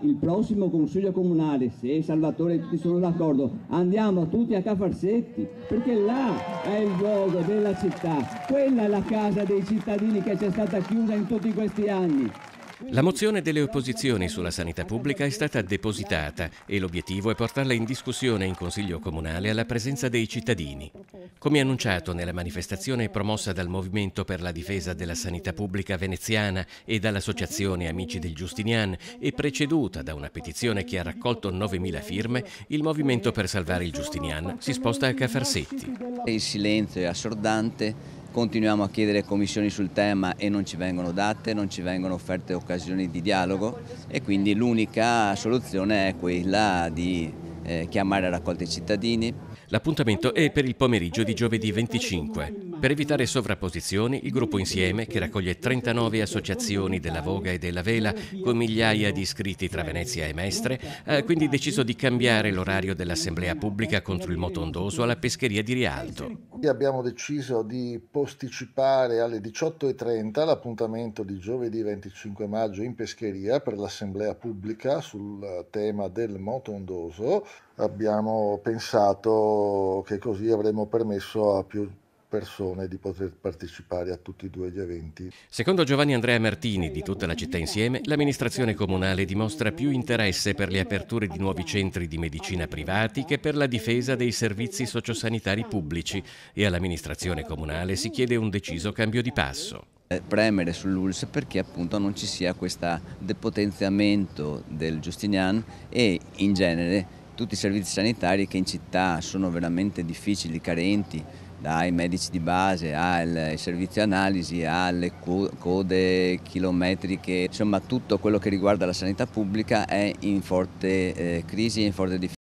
Il prossimo consiglio comunale, se Salvatore e tutti sono d'accordo, andiamo tutti a Cafarsetti, perché là è il luogo della città, quella è la casa dei cittadini che ci è stata chiusa in tutti questi anni. La mozione delle opposizioni sulla sanità pubblica è stata depositata e l'obiettivo è portarla in discussione in Consiglio Comunale alla presenza dei cittadini. Come annunciato nella manifestazione promossa dal Movimento per la difesa della sanità pubblica veneziana e dall'Associazione Amici del Giustinian e preceduta da una petizione che ha raccolto 9.000 firme, il Movimento per salvare il Giustinian si sposta a Cafarsetti. Il silenzio è assordante continuiamo a chiedere commissioni sul tema e non ci vengono date, non ci vengono offerte occasioni di dialogo e quindi l'unica soluzione è quella di eh, chiamare a raccolta i cittadini. L'appuntamento è per il pomeriggio di giovedì 25. Per evitare sovrapposizioni, il gruppo Insieme, che raccoglie 39 associazioni della Voga e della Vela, con migliaia di iscritti tra Venezia e Mestre, ha quindi deciso di cambiare l'orario dell'assemblea pubblica contro il moto ondoso alla pescheria di Rialto. Abbiamo deciso di posticipare alle 18.30 l'appuntamento di giovedì 25 maggio in pescheria per l'assemblea pubblica sul tema del moto ondoso. Abbiamo pensato che così avremmo permesso a più persone di poter partecipare a tutti e due gli eventi. Secondo Giovanni Andrea Martini di tutta la città insieme, l'amministrazione comunale dimostra più interesse per le aperture di nuovi centri di medicina privati che per la difesa dei servizi sociosanitari pubblici e all'amministrazione comunale si chiede un deciso cambio di passo eh, premere sull'ULS perché appunto non ci sia questo depotenziamento del Giustinian e in genere tutti i servizi sanitari che in città sono veramente difficili, carenti, dai medici di base ai servizi analisi, alle code chilometriche, insomma tutto quello che riguarda la sanità pubblica è in forte eh, crisi in forte difficoltà.